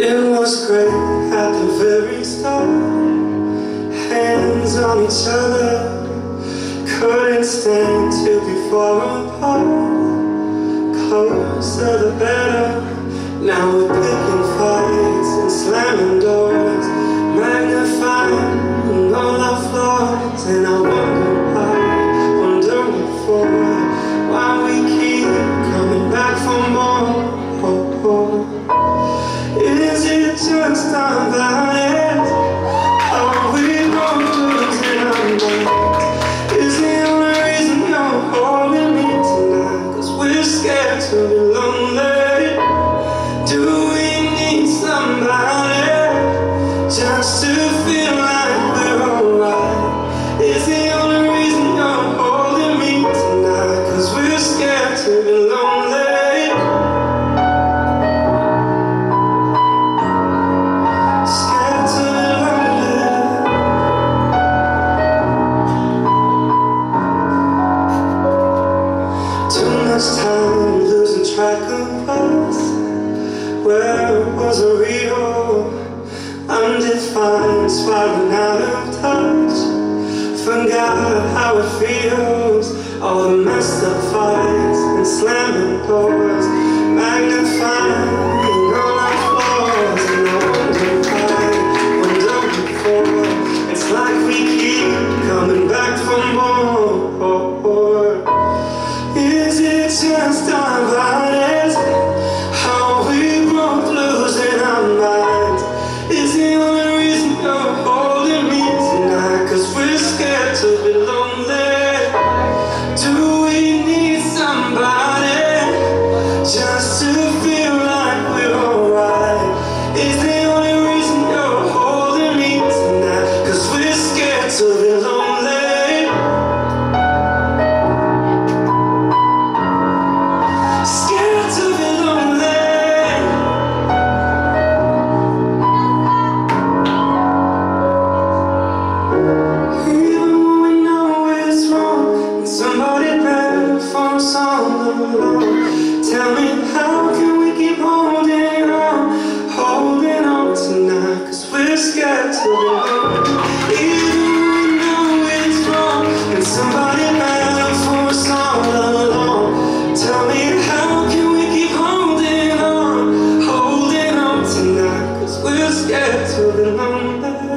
It was great at the very start. Hands on each other. Couldn't stand to be far apart. Closer the better. Now we're picking fights and slamming doors. Magnifying all our flaws And I wonder why, wonder before Why we keep coming back for more. Was a real undefined, spiraling out of touch? Forgot how it feels. All the messed up fights and slamming doors, Tell me how can we keep holding on, holding on tonight Cause we're scared to go Even we know it's wrong And somebody else us all alone. Tell me how can we keep holding on, holding on we're scared to